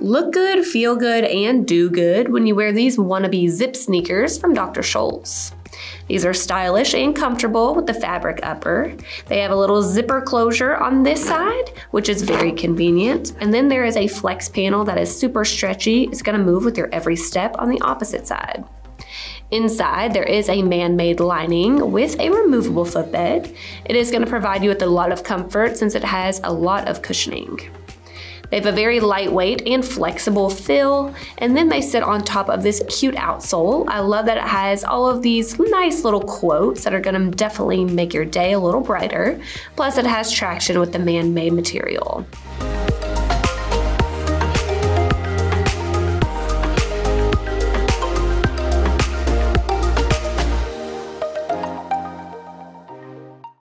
look good, feel good, and do good when you wear these wannabe zip sneakers from Dr. Scholl's. These are stylish and comfortable with the fabric upper. They have a little zipper closure on this side, which is very convenient. And then there is a flex panel that is super stretchy. It's gonna move with your every step on the opposite side. Inside, there is a man-made lining with a removable footbed. It is gonna provide you with a lot of comfort since it has a lot of cushioning. They have a very lightweight and flexible feel, and then they sit on top of this cute outsole. I love that it has all of these nice little quotes that are gonna definitely make your day a little brighter. Plus it has traction with the man-made material.